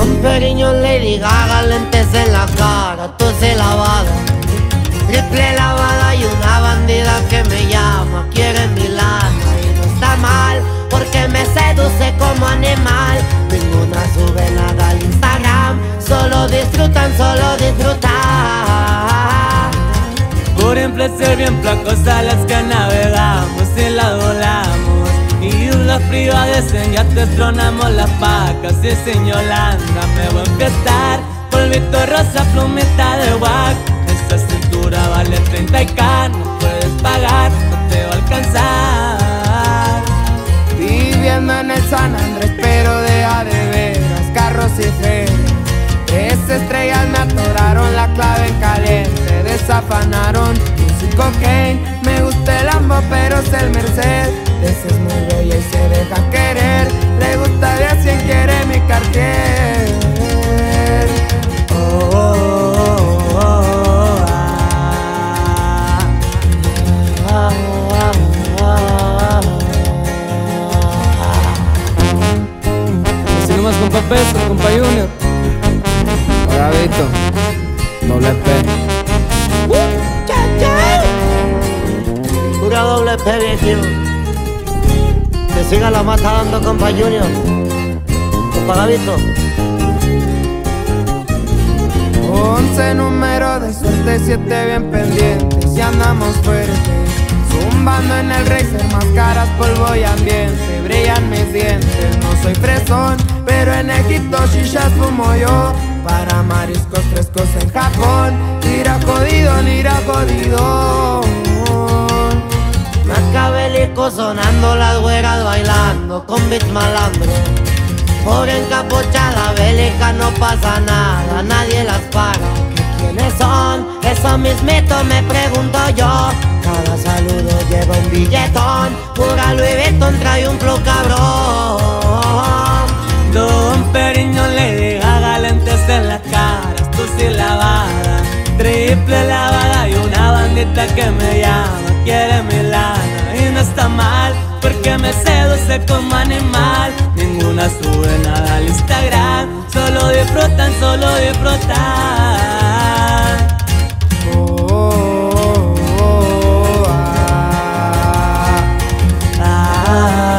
John Periñón, Lady Gaga, lentes en la cara, se lavada, triple lavada y una bandida que me llama, quiere mi lana. Y no está mal, porque me seduce como animal, ninguna sube nada al Instagram, solo disfrutan, solo disfrutan. Por placer bien placos a las que navegamos en la dólar Privadas en ya te tronamos las pacas y sin me voy a empezar. Polvito rosa, plumita de guac. Esa cintura vale 30 y k, no puedes pagar, no te va a alcanzar. Viviendo en el San Andrés, pero de a de veras, carros y fe. Tres estrellas me atoraron la clave en caliente, desafanaron músico. Me gusta el Lambo, pero es el Merced. Deja querer. Le gusta de a quien quiere mi cartier. Oh, oh, oh, ah. Así nomás compa Peso, compa Junior. Bravito, doble P. Pura doble P, viejo. Que siga la mata dando compa Junior. Compa Gavito. Once números de suerte, siete bien pendientes y andamos fuertes. Zumbando en el racer, máscaras, polvo y ambiente. Brillan mis dientes, no soy fresón, pero en Egipto shishas fumo yo. Para mariscos frescos en Japón, nira jodido, nira jodido. Sonando las güeras bailando con beats malandro. Por encapuchada bélica no pasa nada, nadie las paga. ¿Qué quiénes son? Eso mismito me pregunto yo. Cada saludo lleva un billetón. Pura Louis Vuitton trae un flow cabrón. Don Periño le diga galentes en las caras, tú sí lavada, triple lavada y una bandita que me llama, Quiere mi lana y no está mal Porque me seduce como animal Ninguna sube nada al Instagram Solo disfrutan, solo disfrutan oh, oh, oh, ah, ah, ah.